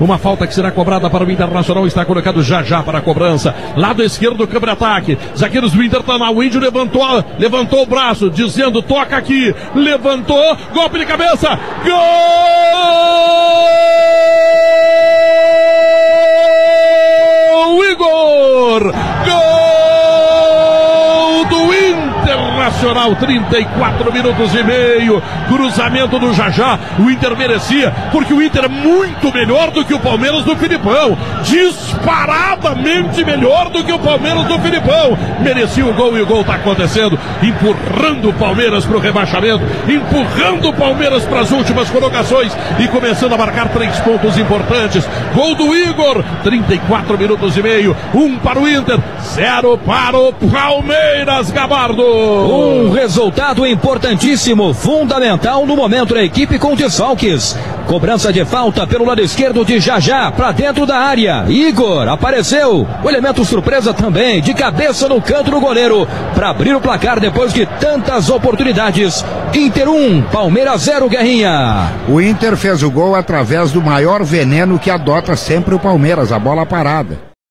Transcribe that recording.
Uma falta que será cobrada para o Internacional está colocado já já para a cobrança. Lado esquerdo, câmera ataque. Zagueiros do Inter tá na o índio levantou, levantou o braço, dizendo toca aqui. Levantou, golpe de cabeça. Gol! Internacional, 34 minutos e meio. Cruzamento do Jajá. O Inter merecia, porque o Inter é muito melhor do que o Palmeiras do Filipão. Disparadamente melhor do que o Palmeiras do Filipão. Merecia o gol e o gol está acontecendo. Empurrando o Palmeiras para o rebaixamento. Empurrando o Palmeiras para as últimas colocações. E começando a marcar três pontos importantes. Gol do Igor. 34 minutos e meio. Um para o Inter. Zero para o Palmeiras, Gabardo. Um resultado importantíssimo, fundamental no momento da equipe com desfalques. Cobrança de falta pelo lado esquerdo de Jajá, para dentro da área. Igor apareceu. O elemento surpresa também, de cabeça no canto do goleiro, para abrir o placar depois de tantas oportunidades. Inter 1, Palmeiras 0, Guerrinha. O Inter fez o gol através do maior veneno que adota sempre o Palmeiras, a bola parada.